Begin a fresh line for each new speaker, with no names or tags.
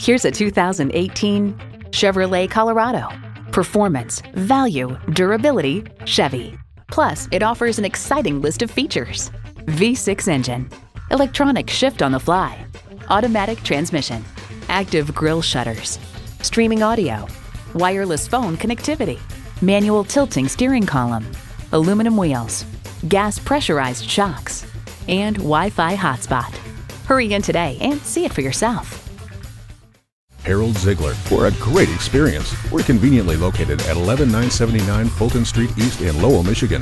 Here's a 2018 Chevrolet Colorado. Performance, value, durability, Chevy. Plus, it offers an exciting list of features. V6 engine, electronic shift on the fly, automatic transmission, active grille shutters, streaming audio, wireless phone connectivity, manual tilting steering column, aluminum wheels, gas pressurized shocks, and Wi-Fi hotspot. Hurry in today and see it for yourself.
Harold Zeigler for a great experience. We're conveniently located at 11979 Fulton Street East in Lowell, Michigan.